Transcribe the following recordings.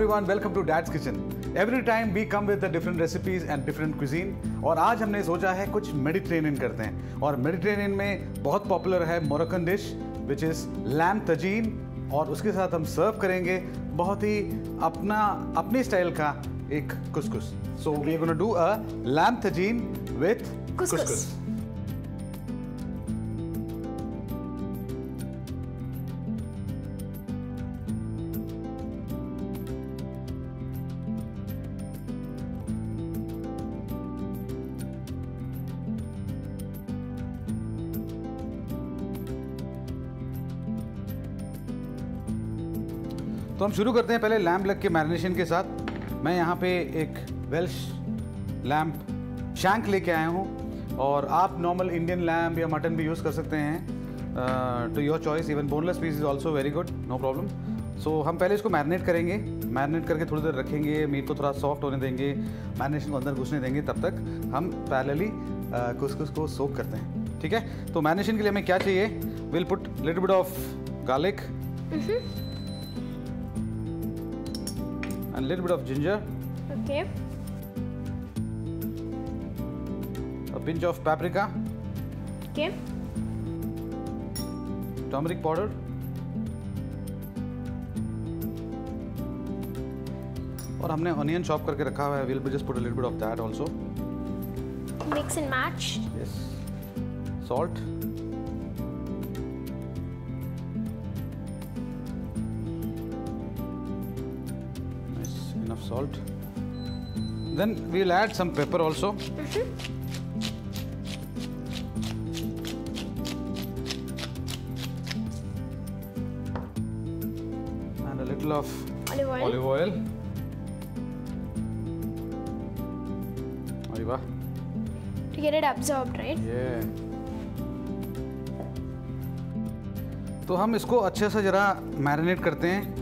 everyone, welcome to Dad's Kitchen. Every time we come with the different recipes and different cuisine और आज हमने सोचा है कुछ मेडिटेरेनियन करते हैं और मेडिटेरेनियन में बहुत पॉपुलर है Moroccan dish which is lamb tagine और उसके साथ हम सर्व करेंगे बहुत ही अपना अपनी स्टाइल का एक couscous so we gonna do a lamb tagine with Couscous. Couscous तो हम शुरू करते हैं पहले लैम्प लग के मैरिनेशन के साथ। मैं यहाँ पे एक वेल्श लैम्प शैंक लेके आया हूँ और आप नॉर्मल इंडियन लैम्प या मटन भी यूज़ कर सकते हैं। To your choice even boneless piece is also very good no problem so हम पहले इसको मैरिनेट करेंगे। मैरिनेट करके थोड़ी देर रखेंगे मीट को थोड़ा सॉफ्ट होने देंगे, मैरिनेशन को अंदर घुसने देंगे, तब तक हम पैरेलली कुछ को सोक करते हैं। ठीक है? तो मैरिनेशन के लिए हमें क्या चाहिए? Will put little bit of garlic and a little bit of ginger, Okay. a pinch of paprika, Okay. turmeric powder, और हमने ऑनियन चॉप करके रखा हुआ है will be just put a little bit of that also Mix and match. Yes salt salt then we'll add some pepper also Mm -hmm. and a little of Olive oil. olive oil वाह To get it absorbed, right? ये तो हम इसको अच्छे से जरा marinate करते हैं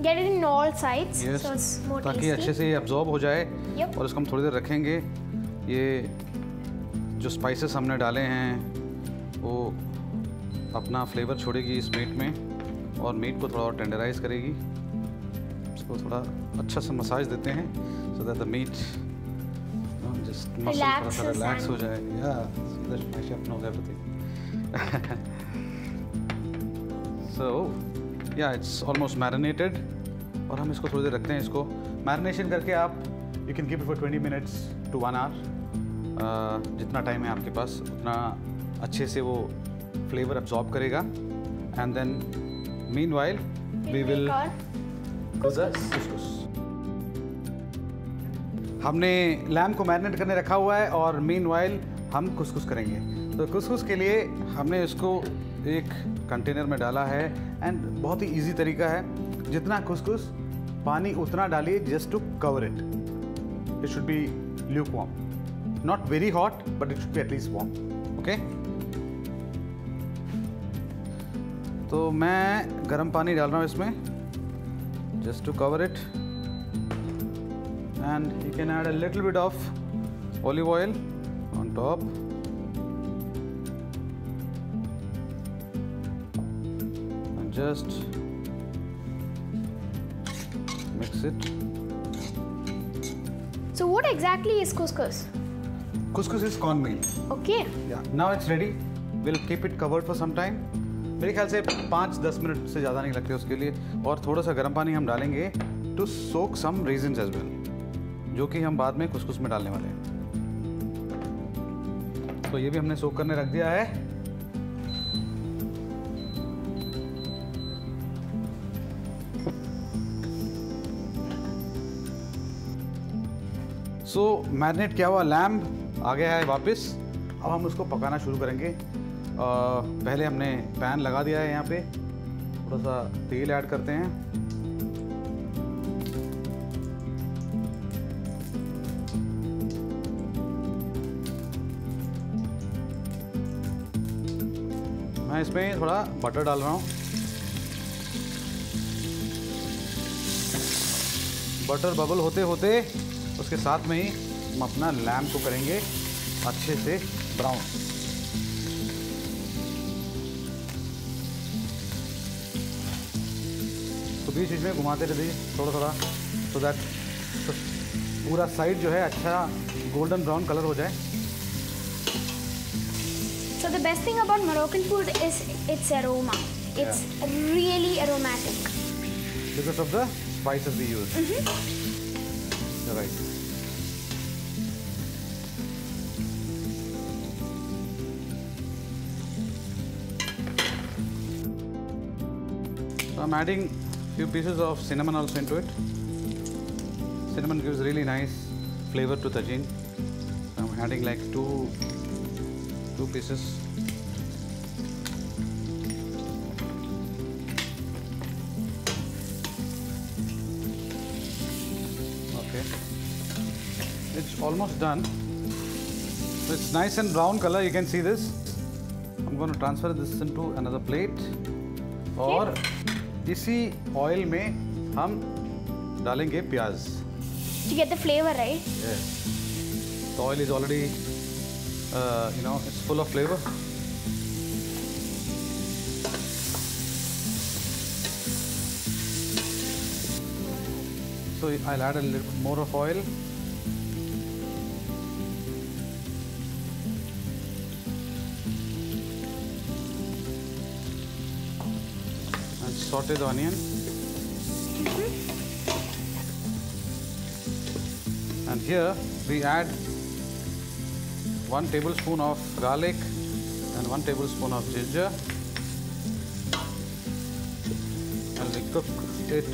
Get it in all sides. Yes, So it's more ताकि. अच्छे से ये अब्जॉर्ब हो जाए Yep. और इसको हम थोड़ी देर रखेंगे ये जो स्पाइसेस हमने डाले हैं वो अपना फ्लेवर छोड़ेगी इस मीट में और मीट को थोड़ा और टेंडराइज करेगी इसको थोड़ा अच्छा सा मसाज देते हैं so that the meat just muscle थोड़ा रिलैक्स हो जाए या शेफ नोज़ एवरीथिंग सो या इट्स ऑलमोस्ट मैरिनेटेड और हम इसको थोड़ी देर रखते हैं इसको। मैरिनेशन करके आप you can keep for twenty minutes to one hour जितना टाइम है आपके पास, उतना अच्छे से वो फ्लेवर अब्जॉर्ब करेगा। And then meanwhile we will हमने लैम को मैरिनेट करने रखा हुआ है और मीन वाइल हम कुसकुस करेंगे। तो कुसकुस के लिए हमने इसको एक कंटेनर में डाला है एंड बहुत ही इजी तरीका है। जितना कुसकुस पानी उतना डालिए just to cover it it should be lukewarm not very hot but it should be at least warm okay तो मैं गर्म पानी डाल रहा हूँ इसमें। Just to cover it and you can add a little bit of oil on top and just mix it So what exactly is couscous? couscous is corn meal Okay. yeah now it's ready we'll keep it covered for some time मेरे ख्याल से पाँच दस minute से ज़्यादा नहीं लगते उसके लिए और थोड़ा सा गर्म पानी हम डालेंगे to soak some raisins as well जो कि हम बाद में कुछ कुछ में डालने वाले हैं तो ये भी हमने सोक करने रख दिया है। सो so, मैरिनेट किया हुआ लैम्ब आ गया है वापस। अब हम उसको पकाना शुरू करेंगे। अ, पहले हमने पैन लगा दिया है यहाँ पे। थोड़ा सा तेल ऐड करते हैं। मैं इसमें थोड़ा बटर डाल रहा हूँ। बटर बबल होते होते उसके साथ में ही हम अपना लैम्प को करेंगे अच्छे से ब्राउन to बीच बीच में घुमाते रहते थोड़ा थोड़ा सो दैट पूरा साइड जो है अच्छा गोल्डन ब्राउन कलर हो जाए। So the best thing about Moroccan food is its aroma. It's really aromatic. because of the spices we use. Mm-hmm. You're right. So I'm adding few pieces of cinnamon also into it. Cinnamon gives really nice flavor to tajin. I'm adding like two two pieces. Okay. It's almost done. So it's nice and brown color. You can see this. I'm going to transfer this into another plate. और इसी oil में हम डालेंगे प्याज To get the flavor, right? Yes. The oil is already, uh, you know, it's full of flavor. So I'll add a little bit more of oil. And saute the onion. And here we add one tablespoon of garlic and one tablespoon of ginger. And we cook it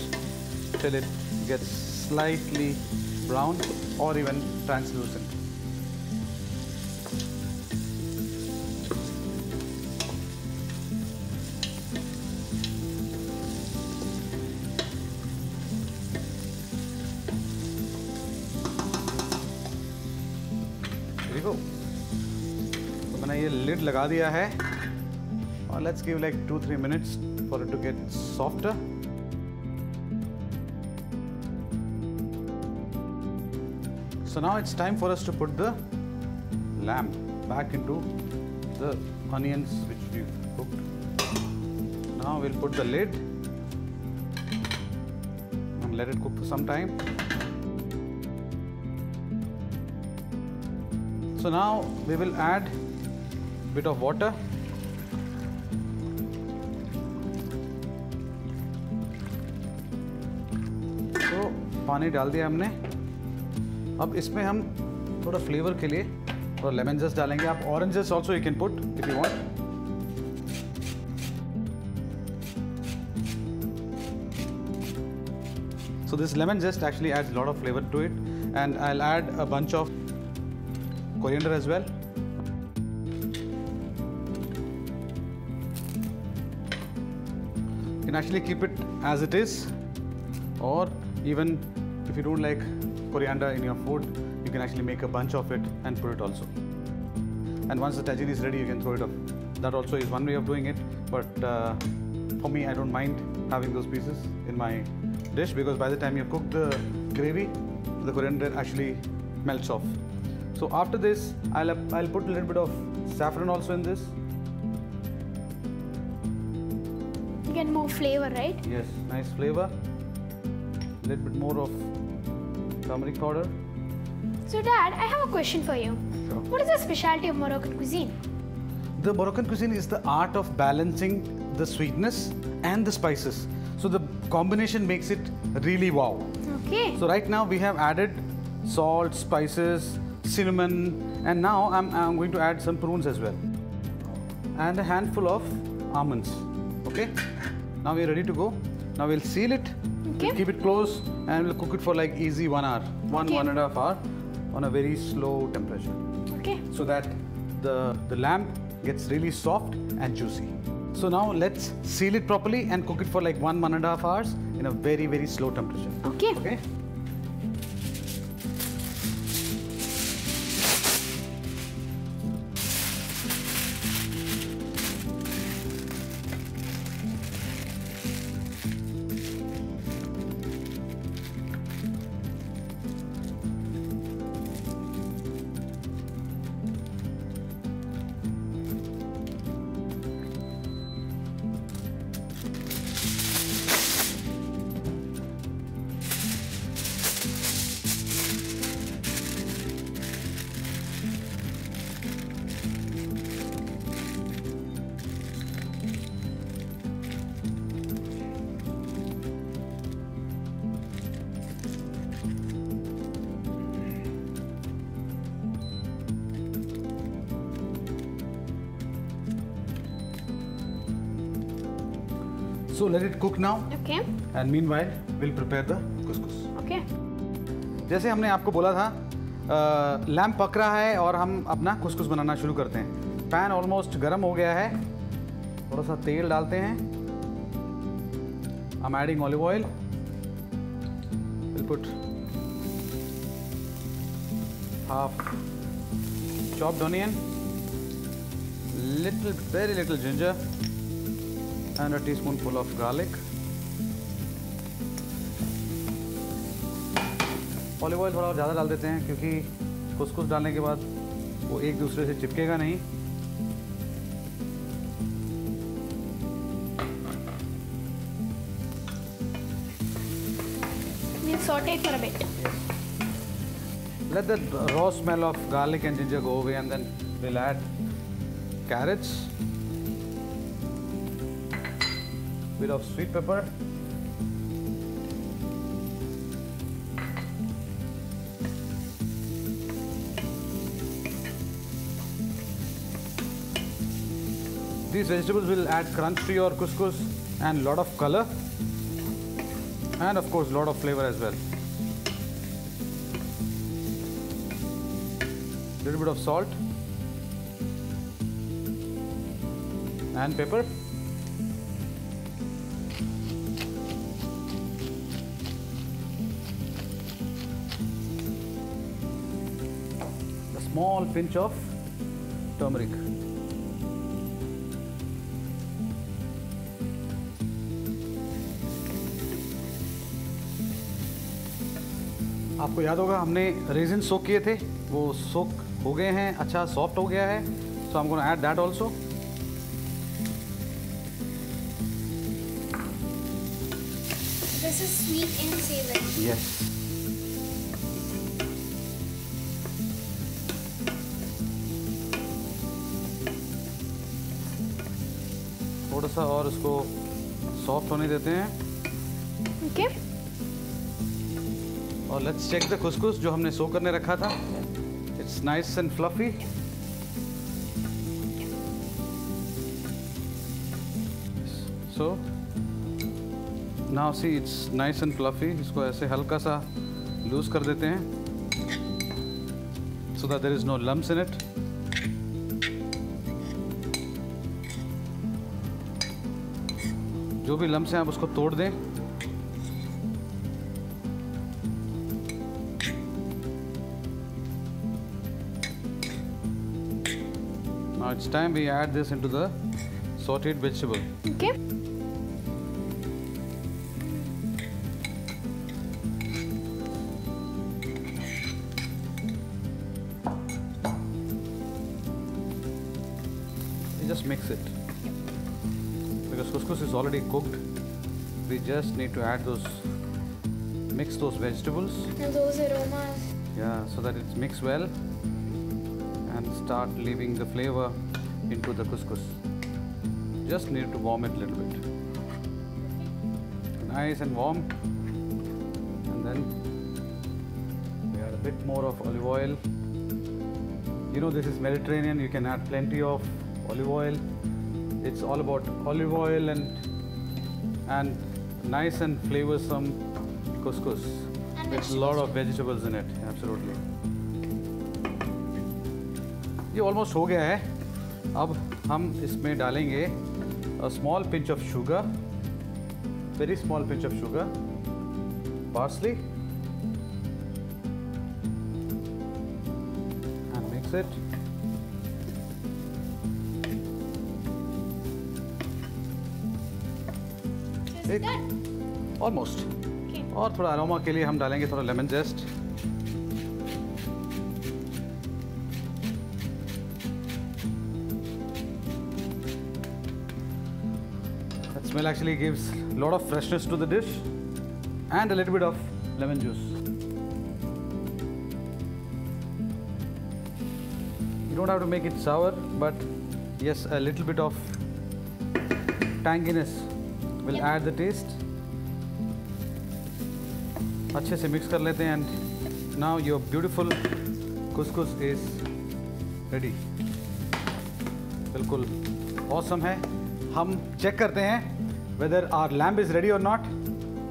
till it gets slightly brown or even translucent. तो मैंने ये lid लगा दिया है और let's give like two three minutes for it to get softer So now it's time for us to put the lamb back into the onions which we've cooked. Now we'll put the lid and let it cook for some time. So now we will add bit of water. तो पानी डाल दिया हमने अब इसमें हम थोड़ा flavour के लिए थोड़ा लेमन जस्ट डालेंगे आप orange just also you can put if you want So this lemon zest actually adds a lot of flavor to it and I'll add a bunch of coriander as well. Can actually keep it as it is or even if you don't like coriander in your food, you can actually make a bunch of it and put it also. And once the tagine is ready, you can throw it up. That also is one way of doing it, but uh, for me, I don't mind having those pieces in my dish because by the time you cook the gravy, the coriander actually melts off. So after this, I'll, I'll put a little bit of saffron also in this. Get more flavor, right? Yes, nice flavor. A little bit more of turmeric powder. So, Dad, I have a question for you. Sure. What is the specialty of Moroccan cuisine? The Moroccan cuisine is the art of balancing the sweetness and the spices. So the combination makes it really wow. Okay. So right now we have added salt, spices, cinnamon, and now I'm, I'm going to add some prunes as well. And a handful of almonds. Okay? Now we're ready to go. Now we'll seal it. Okay. We'll keep it close and we'll cook it for like easy one hour. One, Okay. one and a half hour on a very slow temperature okay. so that the, the lamb gets really soft and juicy. So now let's seal it properly and cook it for like one, one and a half hours in a very, very slow temperature. Okay. Okay? So let it cook now. Okay. And meanwhile, we'll prepare the couscous. Okay. जैसे हमने आपको बोला था lamp पक रहा है और हम अपना कुछ बनाना शुरू करते हैं पैन ऑलमोस्ट गर्म हो गया है थोड़ा सा तेल डालते हैं I adding olive oil put half chopped onion little very little ginger and a teaspoonful of garlic. Olive oil थोड़ा और ज़्यादा डाल देते हैं क्योंकि कुसकुस डालने के बाद वो एक दूसरे से चिपकेगा नहीं saute for a bit. Let the raw smell of garlic and ginger go away and then we'll add carrots, bit of sweet pepper, These vegetables will add crunch to your couscous and lot of color and of course lot of flavor as well. little bit of salt and pepper. Small pinch of turmeric. आपको याद होगा हमने resin सोक किए थे वो सोक हो गए हैं अच्छा सॉफ्ट हो गया है सो हम gonna add that also This is sweet and savory. Yes थोड़ा सा और इसको सॉफ्ट होने देते हैं। Okay Okay. और लेट्स चेक द कुसकुस जो हमने सो करने रखा था। It's nice and fluffy so now see it's nice and fluffy इसको ऐसे हल्का सा लूज कर देते हैं। So that there is no lumps in it जो भी लम्स हैं आप उसको तोड़ दें Now it's time we add this into the sauteed vegetable. Okay. Already cooked, we just need to add those, mix those vegetables, And those aromas. yeah, so that it's mixed well and start leaving the flavor into the couscous. Just need to warm it a little bit. Nice and warm. And then we add a bit more of olive oil. You know this is Mediterranean, you can add plenty of olive oil. It's all about olive oil and and nice and flavorsome couscous And with a lot of vegetables in it. Absolutely. ये almost हो गया है अब हम इसमें डालेंगे small pinch of sugar very small pinch of sugar parsley and mix it almost Okay. और थोड़ा अरोमा के लिए हम डालेंगे थोड़ा lemon zest That smell actually gives a lot of freshness to the dish and a little bit of lemon juice. You don't have to make it sour, but yes, a little bit of tanginess will add the taste अच्छे से mix कर लेते हैं and now your beautiful couscous is ready बिल्कुल awesome है। हम check करते हैं whether our lamb is ready और not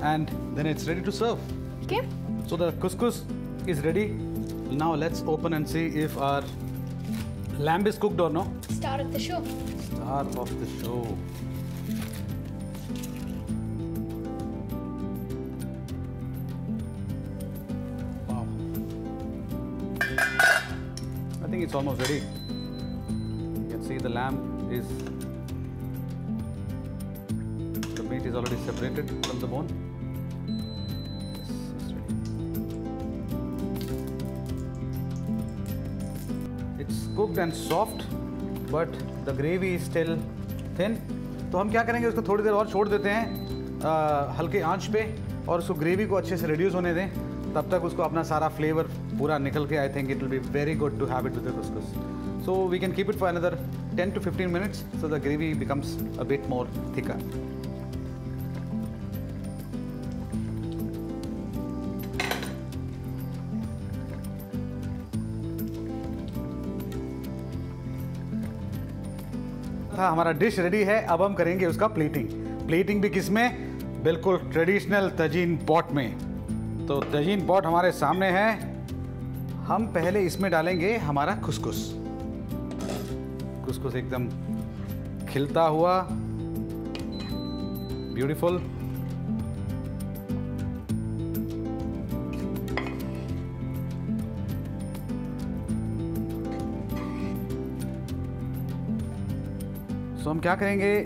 and then it's ready to serve so the couscous is ready now let's open and see if our lamb is cooked और no star of the show star of the show think it's almost ready. You can see the lamb is the meat is already separated from the bone. Yes, it's cooked and soft, but the gravy is still thin. तो हम क्या करेंगे उसको थोड़ी देर और छोड़ देते हैं आ, हल्के आँच पे और उसको ग्रेवी को अच्छे से रिड्यूस होने दें तब तक उसको अपना सारा फ्लेवर पूरा निकल के I think it will be very good to have it with couscous so we can keep it for another 10 to 15 minutes so the gravy becomes a bit more thicker था हमारा डिश रेडी है, अब हम करेंगे उसका plating plating भी किसमें? बिल्कुल ट्रेडिशनल तजीन पॉट में. तो तजीन पॉट हमारे सामने है। हम पहले इसमें डालेंगे हमारा खुसकुस खुसकुस एकदम खिलता हुआ ब्यूटीफुल सो हम क्या करेंगे?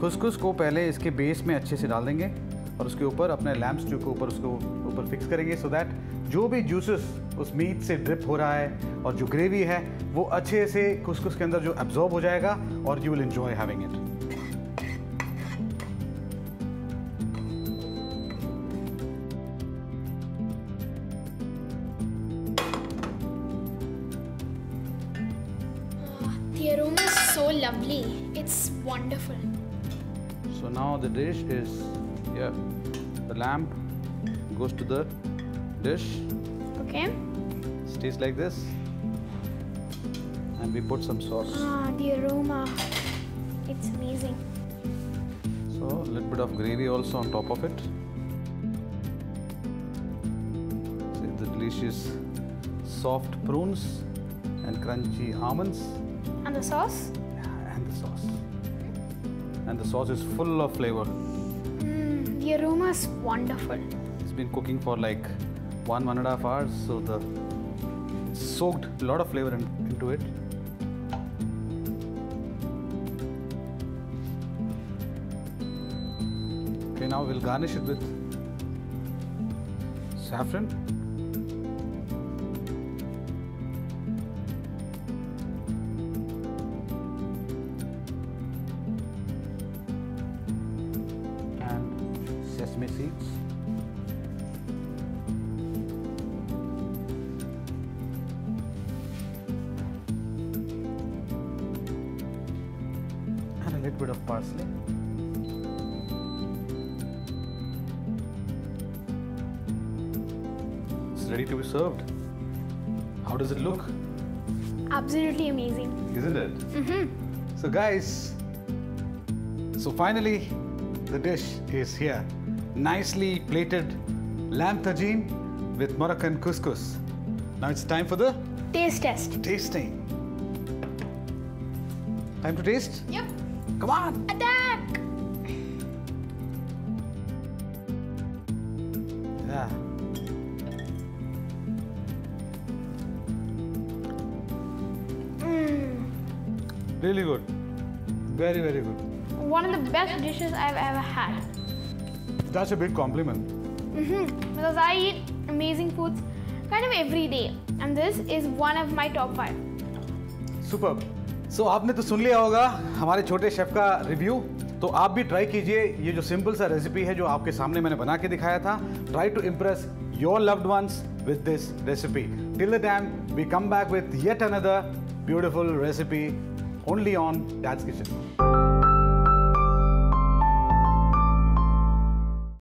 खुसखुस को पहले इसके बेस में अच्छे से डाल देंगे और उसके ऊपर, अपने लैम्प स्ट्यू के ऊपर, उसको ऊपर फिक्स करेंगे सो so दैट जो भी जूसेस उस मीट से ड्रिप हो रहा है और जो ग्रेवी है वो अच्छे से खुसखुस के अंदर जो एब्जॉर्ब हो जाएगा और you will enjoy having it so lovely. It's wonderful. So now the dish is yeah, the lamp goes to the dish, Okay. stays like this, and we put some sauce. Ah, the aroma. It's amazing. So a little bit of gravy also on top of it. See the delicious soft prunes and crunchy almonds And the sauce? Yeah, and the sauce. And the sauce is full of flavor. Mm, the aroma is wonderful. It's been cooking for like one one and a half hours, so the soaked a lot of flavor in, into it. Okay, now we'll garnish it with saffron. It's ready to be served. How does it look? Absolutely amazing. Isn't it? Mm-hmm. So, guys, so finally, the dish is here. Nicely plated lamb tagine with Moroccan couscous. Now it's time for the Taste test. tasting. Time to taste? Yep. Come on! Attack! Really good. Very, very good. one of the best dishes I've ever had. That's a big compliment. Mm hmm Because I eat amazing foods kind of every day, and this is one of my top five. Super so आपने तो सुन लिया होगा हमारे छोटे chef का review तो आप भी ट्राई कीजिए ये जो सिंपल सा रेसिपी है जो आपके सामने मैंने बना के दिखाया था try to impress your loved ones with this recipe till the time we come back with yet another beautiful recipe only on Dad's Kitchen.